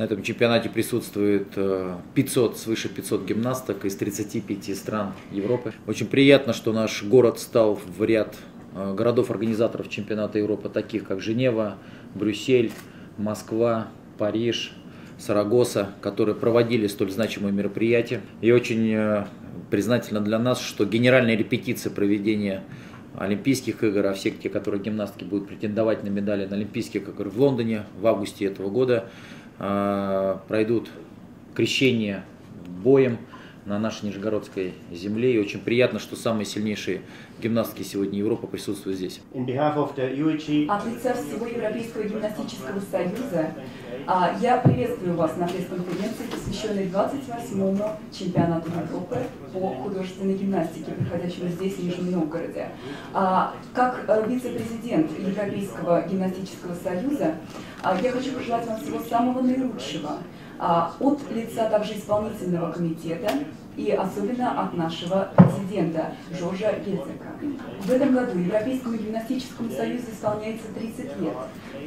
На этом чемпионате присутствует 500, свыше 500 гимнасток из 35 стран Европы. Очень приятно, что наш город стал в ряд городов-организаторов чемпионата Европы, таких как Женева, Брюссель, Москва, Париж, Сарагоса, которые проводили столь значимые мероприятия. И очень признательно для нас, что генеральная репетиция проведения Олимпийских игр, а все те, которые гимнастки будут претендовать на медали на Олимпийских играх в Лондоне в августе этого года, пройдут крещение боем на нашей Нижегородской земле. И очень приятно, что самые сильнейшие гимнастки сегодня Европы присутствуют здесь. От лица всего Европейского гимнастического союза а, я приветствую вас на пресс-конференции, посвященной 28-му чемпионату Европы по художественной гимнастике, проходящему здесь, в Нижнем Новгороде. А, как вице-президент Европейского гимнастического союза, а, я хочу пожелать вам всего самого наилучшего от лица также исполнительного комитета и особенно от нашего президента Жоржа Гельзека. В этом году Европейскому гимнастическому союзу исполняется 30 лет.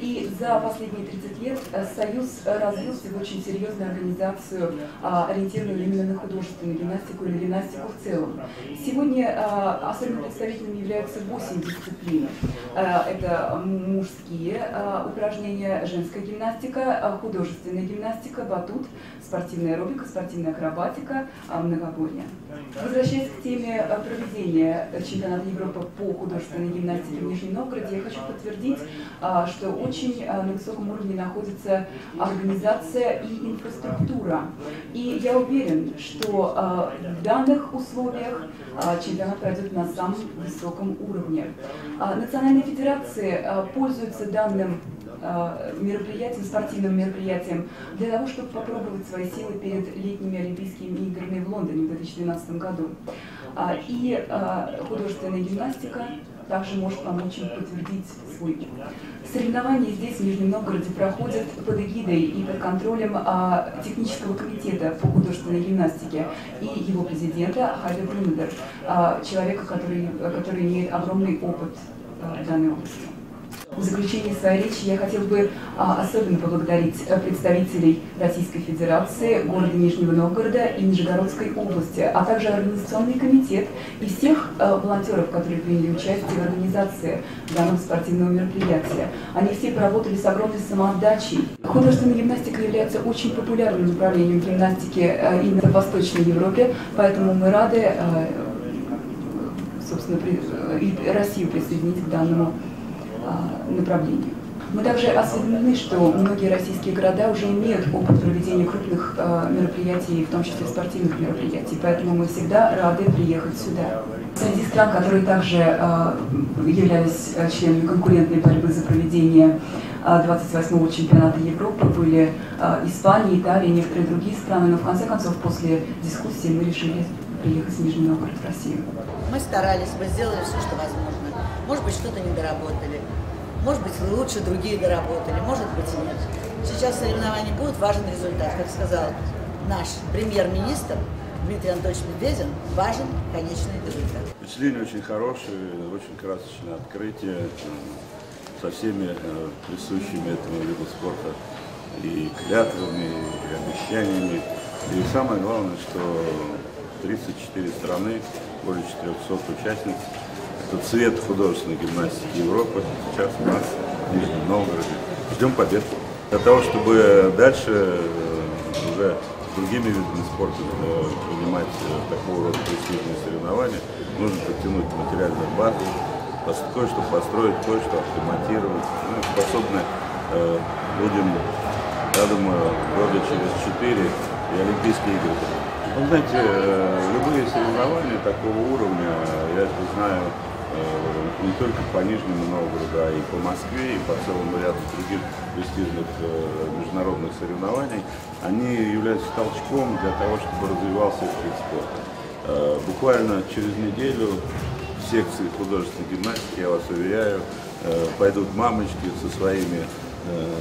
И за последние 30 лет э, Союз развился в очень серьезную организацию, а, ориентированную именно на художественную гимнастику или гимнастику в целом. Сегодня а, особенно представителями являются 8 дисциплин. Э, это мужские а, упражнения, женская гимнастика, художественная гимнастика, батут, спортивная аэробика, спортивная акробатика, многоборье. Возвращаясь к теме э, проведения чемпионата Европы по художественной гимнастике в Нижнем Новгороде, я хочу подтвердить, что очень э, на высоком уровне находится организация и инфраструктура. И я уверен, что э, в данных условиях чемпионат пройдет на самом высоком уровне. Национальные федерации пользуются данным мероприятием, спортивным мероприятием, для того, чтобы попробовать свои силы перед летними Олимпийскими играми в Лондоне в 2012 году. И художественная гимнастика также может помочь им подтвердить свой. Соревнования здесь, в Нижнем Новгороде, проходят под эгидой и под контролем а, технического комитета по художественной гимнастике и его президента Хайда Брюнедер, а, человека, который, который имеет огромный опыт а, в данной области. В заключение своей речи я хотел бы а, особенно поблагодарить э, представителей Российской Федерации, города Нижнего Новгорода и Нижегородской области, а также Организационный комитет и всех а, волонтеров, которые приняли участие в организации данного спортивного мероприятия. Они все поработали с огромной самоотдачей. Художественная гимнастика является очень популярным направлением гимнастики а, именно в Восточной Европе, поэтому мы рады, собственно, Россию присоединить к данному а, направлению. Мы также осведомлены, что многие российские города уже имеют опыт проведения крупных э, мероприятий, в том числе спортивных мероприятий, поэтому мы всегда рады приехать сюда. Среди стран, которые также э, являлись членами конкурентной борьбы за проведение 28-го чемпионата Европы были Испания, Италия, некоторые другие страны, но в конце концов после дискуссии мы решили приехать в Нижний Новгород в Россию. Мы старались, мы сделали все, что возможно. Может быть, что-то не доработали. Может быть, лучше другие доработали, может быть нет. Сейчас соревнования будут, важен результат. Как сказал наш премьер-министр Дмитрий Анатольевич Медведин, важен конечный результат. Впечатление очень хорошее, очень красочное открытие со всеми э, присущими этому виду спорта и клятвами, и обещаниями. И самое главное, что 34 страны, более 400 участниц это цвет художественной гимнастики Европы сейчас у нас в Нижнем Новгороде. Ждем побед. Для того, чтобы дальше э, уже другими видами спорта э, принимать э, такого рода престижные соревнования, нужно подтянуть материальную базу, кое-что построить, кое-что автоматировать. Ну, способны будем, я думаю, года через четыре и Олимпийские игры. Вы знаете, любые соревнования такого уровня, я это знаю, Э, не только по Нижнему Новгороду, а и по Москве, и по целому ряду других престижных э, международных соревнований, они являются толчком для того, чтобы развивался этот вид спорта. Э, буквально через неделю в секции художественной гимнастики, я вас уверяю, пойдут мамочки со своими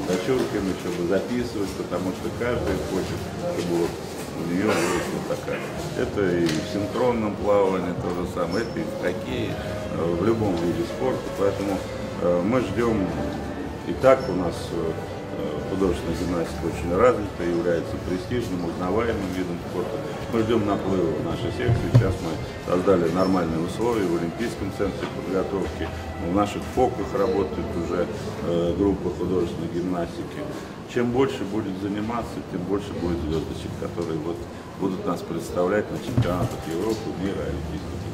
дочурками, чтобы записывать, потому что каждый хочет, чтобы нее выросла такая. Это и в синхронном плавании то же самое, это и в хоккее, э, в любом виде спорта. Поэтому э, мы ждем, и так у нас художественная гимнастика очень развита, является престижным, узнаваемым видом спорта. Мы ждем наплыва нашей секции. Сейчас мы создали нормальные условия в Олимпийском центре подготовки. В наших фоках работает уже э, группа художественной гимнастики. Чем больше будет заниматься, тем больше будет звездочек, которые вот будут нас представлять на чемпионатах Европы, мира, Олимпийских